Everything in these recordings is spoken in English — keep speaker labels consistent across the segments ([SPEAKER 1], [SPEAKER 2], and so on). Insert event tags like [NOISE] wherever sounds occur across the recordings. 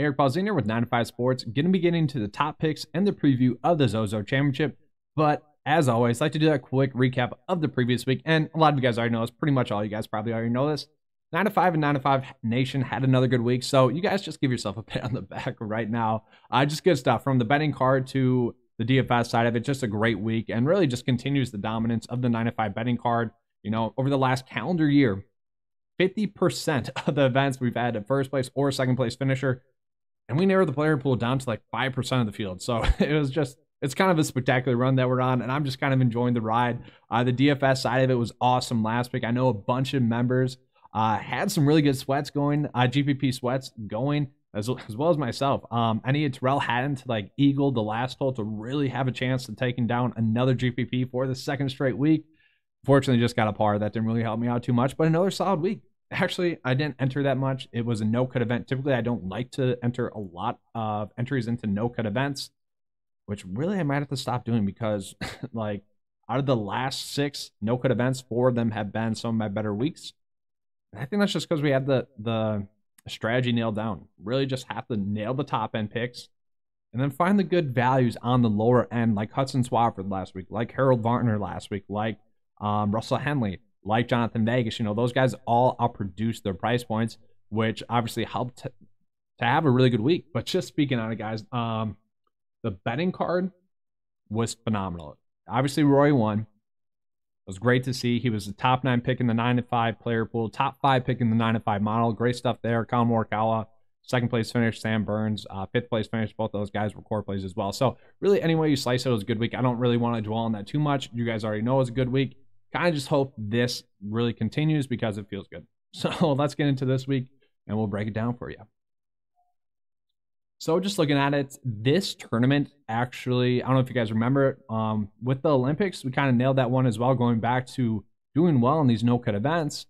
[SPEAKER 1] Eric Polzin with 9 to 5 Sports, going to be getting to the top picks and the preview of the Zozo Championship. But as always, like to do that quick recap of the previous week. And a lot of you guys already know this. Pretty much all you guys probably already know this. 9 to 5 and 9 to 5 Nation had another good week. So you guys just give yourself a [LAUGHS] pat on the back right now. Uh, just good stuff from the betting card to the DFS side of it. Just a great week and really just continues the dominance of the 9 to 5 betting card. You know, over the last calendar year, 50% [LAUGHS] of the events we've had a first place or second place finisher and we narrowed the player pool down to like 5% of the field. So [LAUGHS] it was just, it's kind of a spectacular run that we're on, and I'm just kind of enjoying the ride. Uh, the DFS side of it was awesome last week. I know a bunch of members uh, had some really good sweats going, uh, GPP sweats going, as, as well as myself. Um, I needed Tyrrell Hatton to like eagle the last hole to really have a chance to taking down another GPP for the second straight week. Fortunately, just got a par. That didn't really help me out too much, but another solid week. Actually, I didn't enter that much. It was a no cut event. Typically, I don't like to enter a lot of entries into no cut events, which really I might have to stop doing because, [LAUGHS] like, out of the last six no cut events, four of them have been some of my better weeks. I think that's just because we had the the strategy nailed down. Really, just have to nail the top end picks, and then find the good values on the lower end, like Hudson Swafford last week, like Harold Varner last week, like um, Russell Henley like Jhonattan Vegas, you know, those guys all outproduced their price points, which obviously helped to, to have a really good week. But just speaking on it, guys, um, the betting card was phenomenal. Obviously, Rory won. It was great to see. He was the top nine pick in the nine to five player pool, top five pick in the nine to five model. Great stuff there. Collin Morikawa, second place finish. Sam Burns, uh, fifth place finish. Both those guys were core plays as well. So really, any way you slice it, it was a good week. I don't really want to dwell on that too much. You guys already know it was a good week kind of just hope this really continues because it feels good. [LAUGHS] So let's get into this week and we'll break it down for you. So just looking at it, this tournament actually, I don't know if you guys remember, um, with the Olympics, we kind of nailed that one as well, going back to doing well in these no-cut events.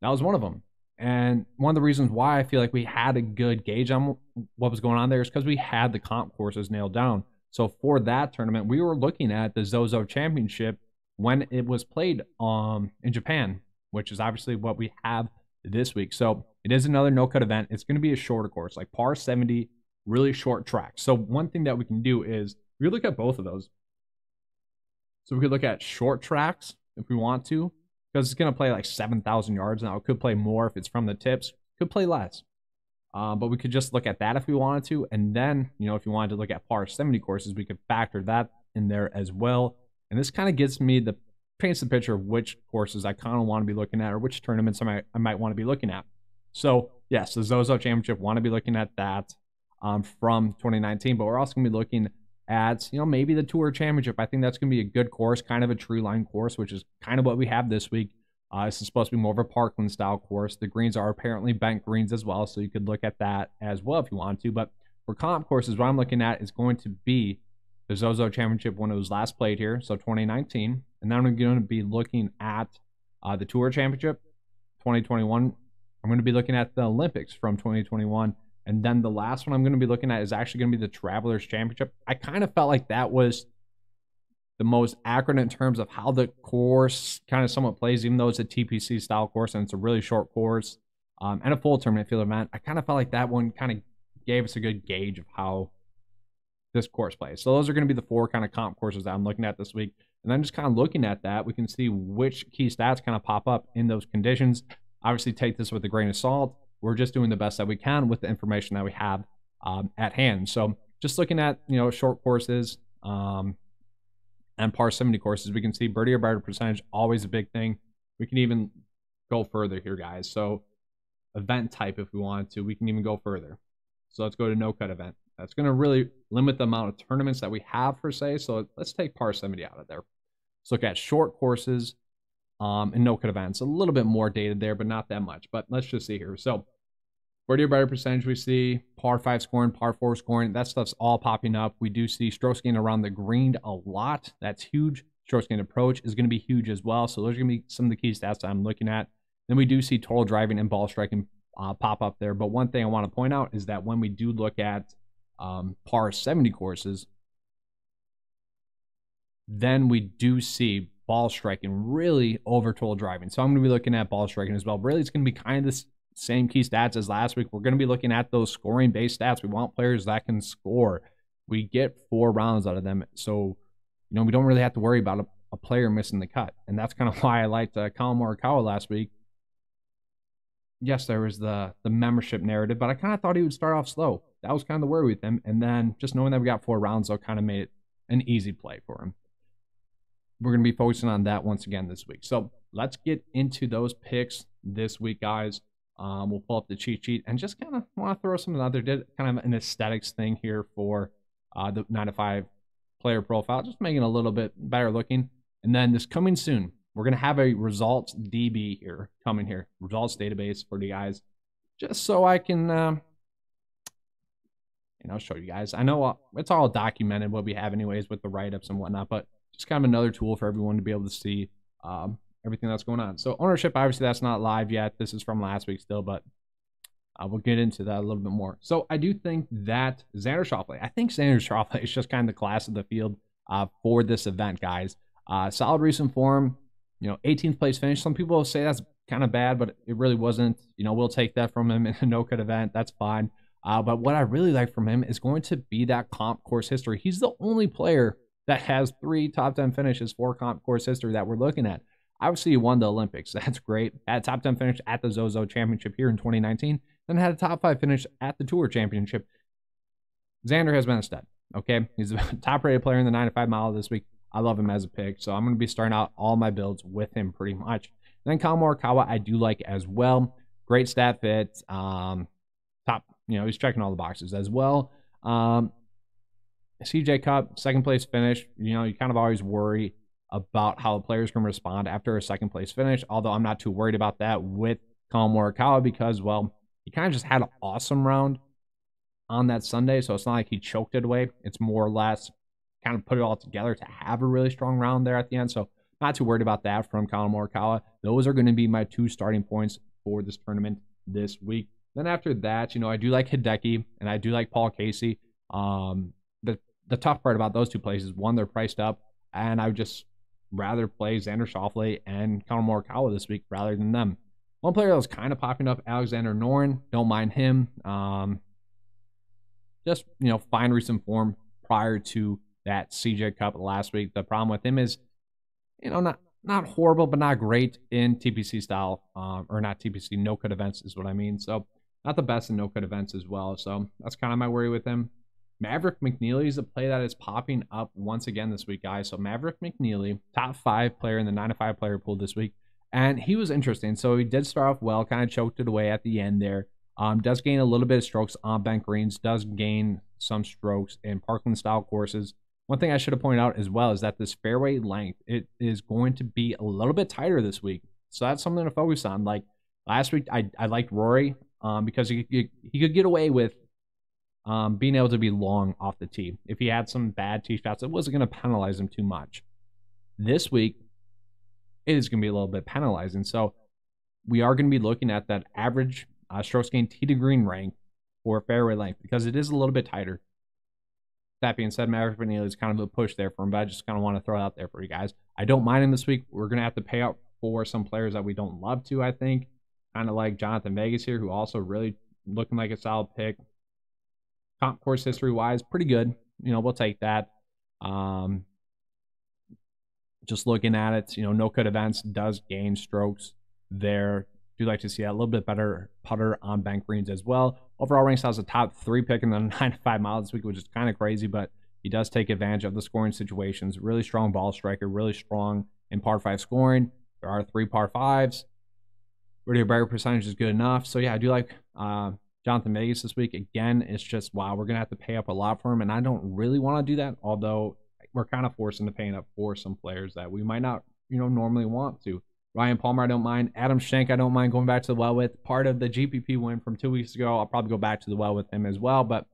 [SPEAKER 1] That was one of them. And one of the reasons why I feel like we had a good gauge on what was going on there is because we had the comp courses nailed down. So for that tournament, we were looking at the Zozo Championship when it was played um, in Japan, which is obviously what we have this week. So it is another no cut event. It's going to be a shorter course, like par 70, really short track. So one thing that we can do is we look at both of those. So we could look at short tracks if we want to, because it's going to play like 7,000 yards. Now it could play more if it's from the tips, could play less. Um, but we could just look at that if we wanted to. And then, you know, if you wanted to look at par 70 courses, we could factor that in there as well. And this kind of gives me the paints the picture of which courses I kind of want to be looking at or which tournaments I might I might want to be looking at. So yes, the Zozo Championship want to be looking at that um, from 2019, but we're also going to be looking at you know maybe the Tour Championship. I think that's going to be a good course, kind of a tree line course, which is kind of what we have this week. Uh, this is supposed to be more of a Parkland style course. The greens are apparently bent greens as well, so you could look at that as well if you want to. But for comp courses, what I'm looking at is going to be the Zozo Championship when it was last played here, so 2019. And then I'm going to be looking at uh, the Tour Championship 2021. I'm going to be looking at the Olympics from 2021. And then the last one I'm going to be looking at is actually going to be the Travelers Championship. I kind of felt like that was the most accurate in terms of how the course kind of somewhat plays, even though it's a TPC style course and it's a really short course um, and a full tournament field event. I kind of felt like that one kind of gave us a good gauge of how this course plays. So those are going to be the four kind of comp courses that I'm looking at this week. And then just kind of looking at that, we can see which key stats kind of pop up in those conditions. Obviously, take this with a grain of salt. We're just doing the best that we can with the information that we have um, at hand. So just looking at you know short courses um, and par 70 courses, we can see birdie or better percentage always a big thing. We can even go further here, guys. So event type, if we wanted to, we can even go further. So let's go to no cut event. That's going to really limit the amount of tournaments that we have per se. So let's take par 70 out of there. Let's look at short courses um, and no cut events. A little bit more dated there, but not that much. But let's just see here. So birdie better percentage we see, par 5 scoring, par 4 scoring. That stuff's all popping up. We do see strokes gain around the green a lot. That's huge. strokes gained approach is going to be huge as well. So those are going to be some of the key stats I'm looking at. Then we do see total driving and ball striking uh, pop up there. But one thing I want to point out is that when we do look at um, par 70 courses, then we do see ball striking really over total driving. So I'm going to be looking at ball striking as well. Really, it's going to be kind of the same key stats as last week. We're going to be looking at those scoring based stats. We want players that can score. We get four rounds out of them. So, you know, we don't really have to worry about a, a player missing the cut. And that's kind of [LAUGHS] why I liked uh, Collin Morikawa last week. Yes, there was the the membership narrative, but I kind of thought he would start off slow. That was kind of the worry with him. And then just knowing that we got four rounds, though, kind of made it an easy play for him we're going to be focusing on that once again this week. So let's get into those picks this week, guys. Um, we'll pull up the cheat sheet and just kind of want to throw something out there. Did kind of an aesthetics thing here for uh, the 9 to 5 player profile, just making it a little bit better looking. And then this coming soon, we're going to have a results DB here coming here, results database for the guys, just so I can, um, you know, show you guys. I know uh, it's all documented what we have anyways with the write ups and whatnot, but just kind of another tool for everyone to be able to see um, everything that's going on. So ownership, obviously, that's not live yet. This is from last week still, but uh, we'll get into that a little bit more. So I do think that Xander Schauffele, I think Xander Schauffele [LAUGHS] is just kind of the class of the field uh, for this event, guys. Uh, solid recent form, you know, 18th place finish. Some people say that's kind of bad, but it really wasn't. You know, we'll take that from him in a no cut event. That's fine. Uh, but what I really like from him is going to be that comp course history. He's the only player that has three top 10 finishes for comp course history that we're looking at. Obviously, he won the Olympics. [LAUGHS] That's great. Had a top 10 finish at the Zozo Championship here in 2019, then had a top five finish at the Tour Championship. Xander has been a stud. Okay. He's a [LAUGHS] top rated player in the 95 mile this week. I love him as a pick. So I'm going to be starting out all my builds with him pretty much. And then Collin Morikawa, I do like as well. Great stat fit. Um, top, you know, he's checking all the boxes as well. Um, CJ Cup, second place finish. You know, you kind of always worry about how the players can respond after a second place finish. Although I'm not too worried about that with Collin Morikawa because, well, he kind of just had an awesome round on that Sunday. So it's not like he choked it away. It's more or less kind of put it all together to have a really strong round there at the end. So not too worried about that from Collin Morikawa. Those are going to be my two starting points for this tournament this week. Then after that, you know, I do like Hideki and I do like Paul Casey. Um, the tough part about those two places, one, they're priced up, and I would just rather play Xander Schauffele and Collin Morikawa this week rather than them. One player that was kind of popping up, Alexander Noren. Don't mind him. Um, just you know, find recent form prior to that CJ Cup last week. The problem with him is, you know, not not horrible, but not great in TPC style, um, or not TPC no cut events is what I mean. So not the best in no cut events as well. So that's kind of my worry with him. Maverick McNealy is a play that is popping up once again this week, guys. So Maverick McNealy, top five player in the 9 to 5 player pool this week. And he was interesting. So he did start off well, kind of choked it away at the end there. Um, does gain a little bit of strokes on bent greens, does gain some strokes in Parkland style courses. One thing I should have pointed out as well is that this fairway length it is going to be a little bit tighter this week. So that's something to focus on. Like last week, I, I liked Rory um, because he, he, he could get away with um, being able to be long off the tee. If he had some bad tee shots, it wasn't going to penalize him too much. This week, it is going to be a little bit penalizing. So we are going to be looking at that average uh, strokes gained tee to green rank for fairway length because it is a little bit tighter. That being said, Maverick McNealy is kind of a push there for him, but I just kind of want to throw it out there for you guys. I don't mind him this week. We're going to have to pay out for some players that we don't love to, I think. Kind of like Jhonattan Vegas here, who also really looking like a solid pick comp course history wise, pretty good. You know, we'll take that. Um, just looking at it, you know, no cut events does gain strokes there. Do like to see that a little bit better putter on bent greens as well. Overall ranks as a top three pick in the [LAUGHS] nine to five miles this week, which is kind of crazy, but he does take advantage of the scoring situations. Really strong ball striker, really strong in par five scoring. There are three par fives. Radio barrier percentage is good enough. So yeah, I do like uh, Jhonattan Vegas this week. Again, it's just wow, we're gonna have to pay up a lot for him, and I don't really want to do that. Although we're kind of forcing to paying up for some players that we might not, you know, normally want to. Ryan Palmer, I don't mind. Adam Schenk, I don't mind going back to the well with. Part of the GPP win from two weeks ago, I'll probably go back to the well with him as well. But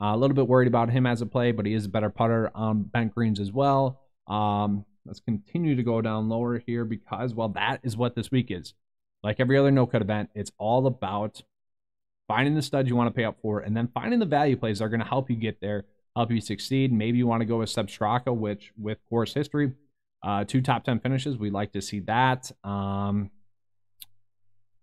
[SPEAKER 1] uh, a little bit worried about him as a play, but he is a better putter on bent greens as well. Um, Let's continue to go down lower here because, well, that is what this week is. Like every other no-cut event, it's all about finding the studs you want to pay up for and then finding the value plays that are going to help you get there, help you succeed. Maybe you want to go with Sepp Straka, which with course history, uh, two top 10 finishes. We'd like to see that. Um,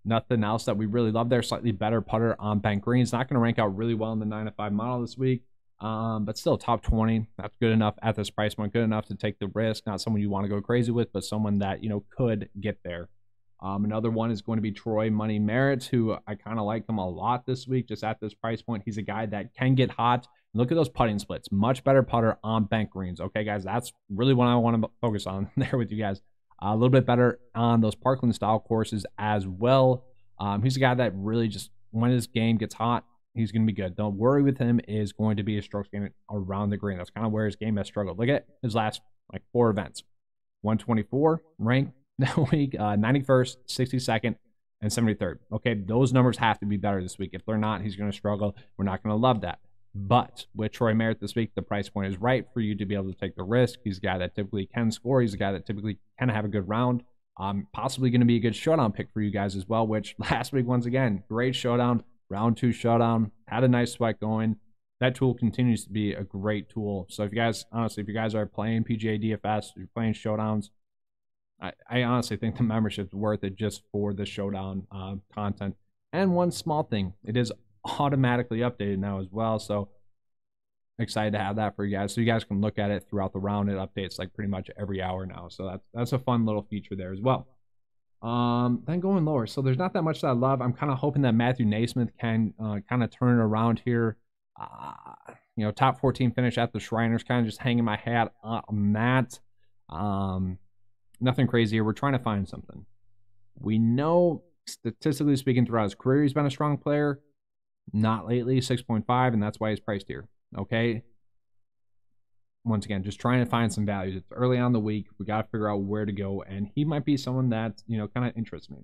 [SPEAKER 1] nothing else that we really love there. Slightly better putter on bent Green. not going to rank out really well in the 9 to 5 model this week. Um, but still top 20. That's good enough at this price point. Good enough to take the risk. Not someone you want to go crazy with, but someone that, you know, could get there. Um, another one is going to be Troy Money Merritt, who I kind of like him a lot this week, just at this price point. He's a guy that can get hot. Look at those putting splits. Much better putter on bent Greens. Okay, guys, that's really what I want to focus on [LAUGHS] there with you guys. Uh, a little bit better on those Parkland style courses as well. Um, he's a guy that really just, when his game gets hot, he's going to be good. Don't worry with him is going to be a strokes gained around the green. That's kind of where his game has struggled. Look at his last like four events 124 rank [LAUGHS] that week, uh, 91st, 62nd, and 73rd. Okay, those numbers have to be better this week. If they're not, he's going to struggle. We're not going to love that. But with Troy Merritt this week, the price point is right for you to be able to take the risk. He's a guy that typically can score. He's a guy that typically can have a good round. Um, possibly going to be a good showdown pick for you guys as well, which [LAUGHS] last week, once again, great showdown, round two showdown, had a nice sweat going. That tool continues to be a great tool. So if you guys, honestly, if you guys are playing PGA DFS, you're playing showdowns, I, I honestly think the membership's worth it just for the showdown uh, content. And one small thing, it is automatically updated now as well. So excited to have that for you guys. So you guys can look at it throughout the round. It updates like pretty much every hour now. So that's that's a fun little feature there as well. Um, then going lower. So there's not that much that I love. I'm kind of hoping that Matthew NeSmith can uh, kind of turn it around here. Uh, you know, top 14 finish at the Shriners, kind of just hanging my hat on that. Um, nothing crazy here. We're trying to find something. We know, statistically speaking, throughout his career, he's been a strong player. Not lately, 6.5, and that's why he's priced here. Okay. Once again, just trying to find some values. It's early on the week. We got to figure out where to go, and he might be someone that, you know, kind of interests me.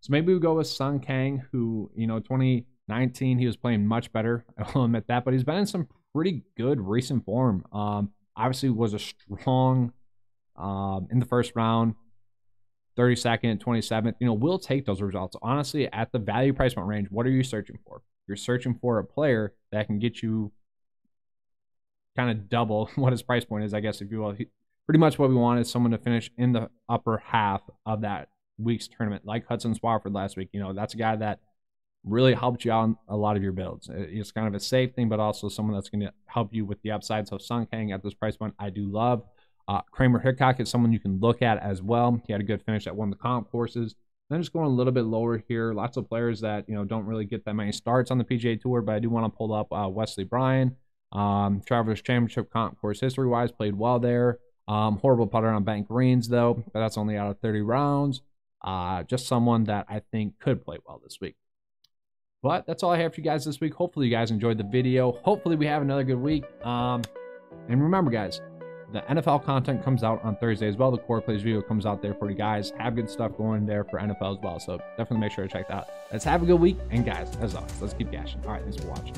[SPEAKER 1] So maybe we go with Sung Kang, who, you know, 2019, he was playing much better. [LAUGHS] I will admit that, but he's been in some pretty good recent form. Um, obviously was a strong um, in the first round, 32nd, 27th. You know, we'll take those results. Honestly, at the value price point range, what are you searching for? You're searching for a player that can get you kind of double [LAUGHS] what his price point is, I guess, if you will. He, pretty much what we want is someone to finish in the upper half of that week's tournament, like Hudson Swafford last week. You know, that's a guy that really helped you out on a lot of your builds. It's kind of a safe thing, but also someone that's going to help you with the upside. So Sung Kang at this price point, I do love. Uh, Kramer Hickok is someone you can look at as well. He had a good finish at one of the comp courses. Then just going a little bit lower here. Lots of players that you know don't really get that many starts on the PGA Tour, but I do want to pull up uh, Wesley Bryan. Um, Travelers Championship comp course history wise, played well there. Um, horrible putter on bent Greens though, but that's only out of 30 rounds. Uh, just someone that I think could play well this week. But that's all I have for you guys this week. Hopefully you guys enjoyed the video. Hopefully we have another good week. Um, and remember guys, the NFL content comes out on Thursday as well. The core plays video comes out there for you guys. Have good stuff going there for NFL as well. So definitely make sure to check that out. Let's have a good week. And guys, as always, let's keep gashing. All right, thanks for watching.